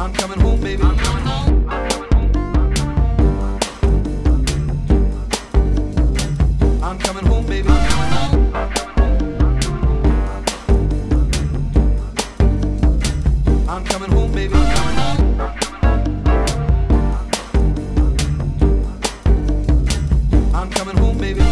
I'm coming home, baby. I'm coming home. I'm coming home. I'm coming home, baby. I'm coming home. I'm coming home, baby. I'm coming home. I'm coming home, baby.